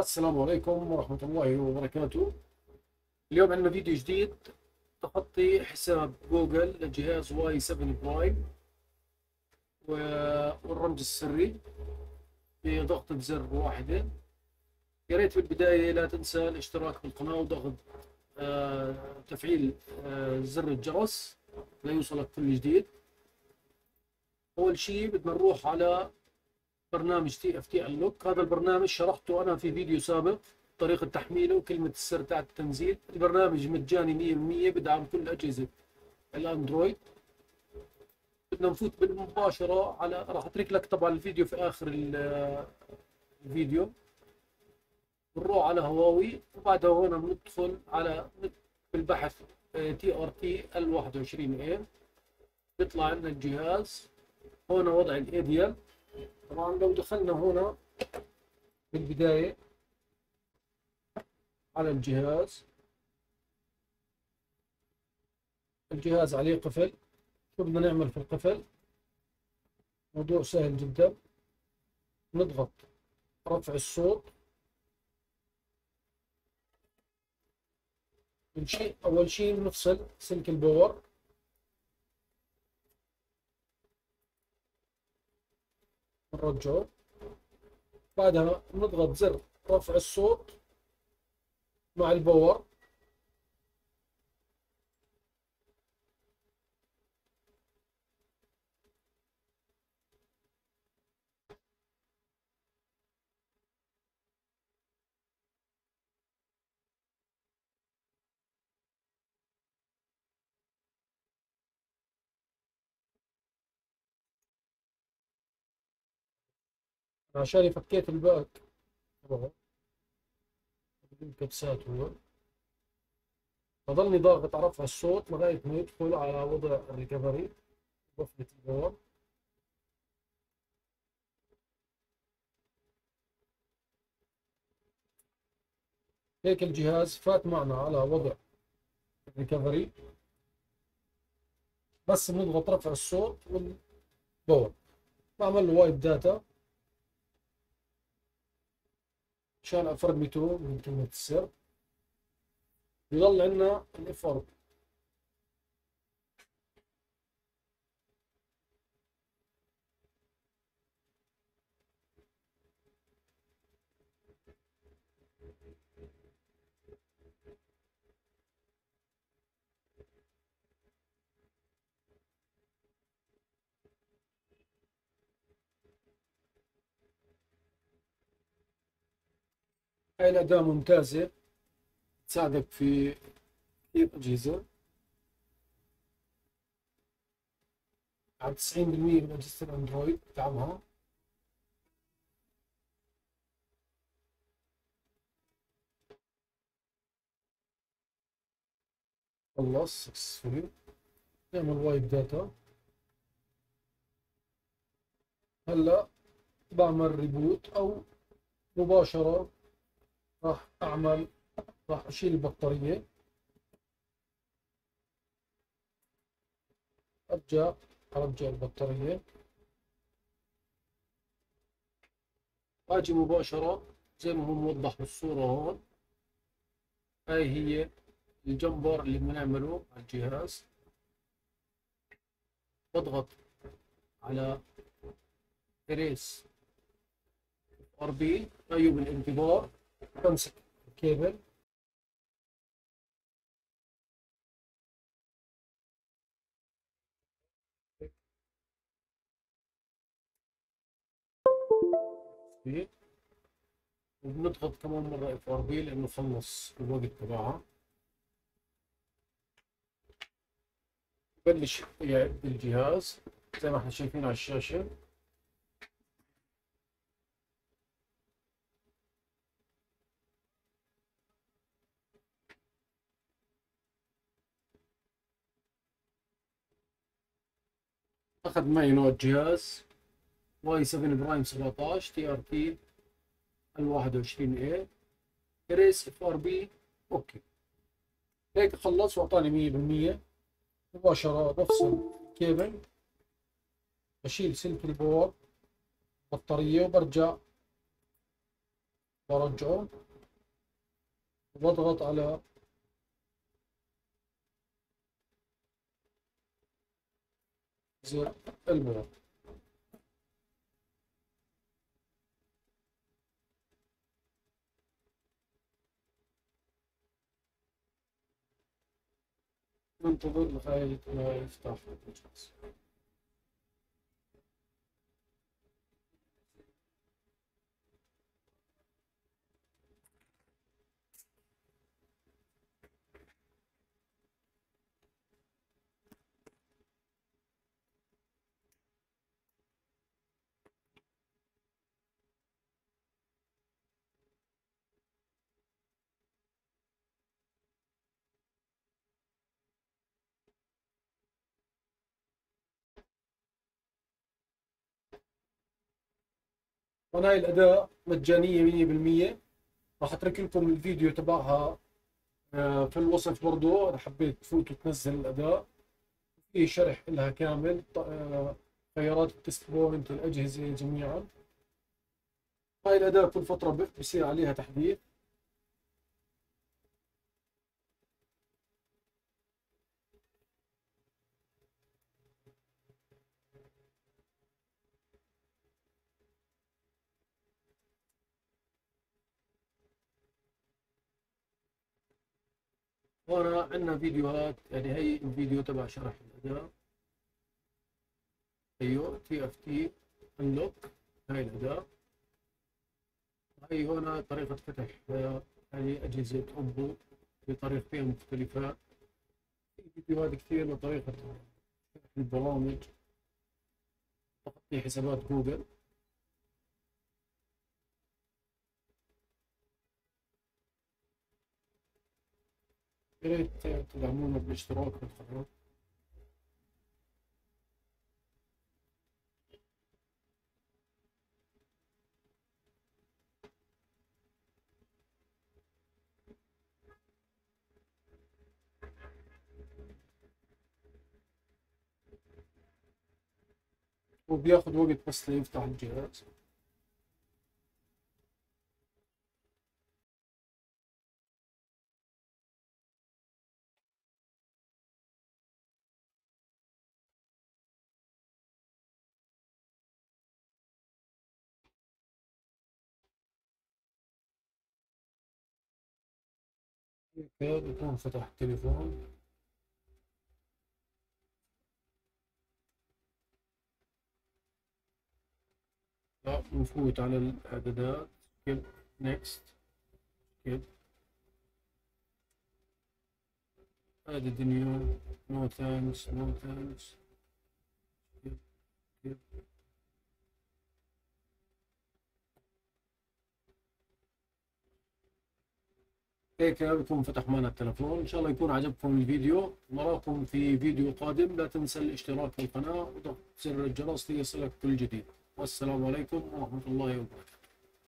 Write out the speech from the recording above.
السلام عليكم ورحمة الله وبركاته. اليوم عندنا فيديو جديد تخطي حساب جوجل لجهاز Y7 Prime والرمز السري بضغطة زر واحدة. يا ريت في البداية لا تنسى الاشتراك بالقناة وضغط آه، تفعيل آه، زر الجرس ليوصلك كل جديد. أول شيء بدنا نروح على برنامج TFT Unlock هذا البرنامج شرحته أنا في فيديو سابق طريقة تحميله وكلمة السر تاعت التنزيل. البرنامج مجاني 100% بدعم كل أجهزة الأندرويد. بدنا نفوت بالمباشرة على راح أترك لك طبعا الفيديو في آخر الفيديو. بنروح على هواوي وبعدها هون بندخل على بالبحث تي آر تي ال 21 اي بيطلع عندنا الجهاز. هون وضع الإيديال. طبعا لو دخلنا هنا بالبداية على الجهاز. الجهاز عليه قفل. شو بدنا نعمل في القفل؟ موضوع سهل جدا. نضغط رفع الصوت. أول شيء بنفصل سلك ال power. نرجعه بعدها نضغط زر رفع الصوت مع ال power. عشان فكيت الباك؟ الكبسات هو. فضلني ضاغط على رفع الصوت لغاية ما يدخل على وضع الريكفري. بفلة الباور هيك الجهاز فات معنا على وضع الريكفري. بس بنضغط رفع الصوت والباور بعمل له وايب داتا عشان افرمته من كلمة السر يضل عندنا الاف ار هاي الأداة ممتازة؟ تساعدك في كثير أجهزة على 90% من أجهزة الأندرويد بدعمها خلص سكسسفولي نعمل وايب داتا هلا بعمل ريبوت أو مباشرة. راح أعمل راح أشيل البطارية. أرجع أرجع البطارية. أجي مباشرة زي ما هو موضح بالصورة هون. هاي هي الجمبر اللي بنعمله على الجهاز. بضغط على اريس ار بي عيوب الانتظار بمسك الكيبل وبنضغط كمان مرة اف ار بي لأنه خلص الوقت تبعها بلش يعد الجهاز زي ما إحنا شايفين على الشاشة. أخذ معي نوع جهاز واي 7 برايم 17 تي آر تي ال 21 اي اريس إف آر بي. أوكي. هيك خلص وأعطاني 100% مباشرة بفصل كيبل. بشيل سلك الباور بطارية وبرجع برجعه بضغط على زر البوابة ننتظر لغاية ما يفتح الجهاز وهاي الأداة مجانية مية بالمية. راح أترك لكم الفيديو تبعها آه، في الوصف برضو. إذا حبيت تفوت وتنزل الأداة في شرح لها كامل. آه، خيارات التست بوينت الأجهزة جميعا. هاي الأداة كل فترة بصير عليها تحديث. هنا عندنا فيديوهات يعني هي الفيديو تبع شرح الأداء أيوه تي اف تي انلوك هاي الأداء هاي هنا طريقة فتح هذه أجهزة أوبو بطريقتين مختلفات في فيديوهات كثير لطريقة البرامج. تغطي حسابات جوجل. يا ريت تدعمونا بالاشتراك والقناة وبياخذ وقت بس ليفتح الجهاز. كتاب يكون فتح التليفون؟ نفوت على الإعدادات. كيب نيكست كيب ادد نيو نو ثانكس نو ثانكس هيك بكون فتح معنا التلفون. إن شاء الله يكون عجبكم الفيديو. نراكم في فيديو قادم. لا تنسى الاشتراك في القناة وضغط زر الجرس ليصلك كل جديد والسلام عليكم ورحمة الله وبركاته.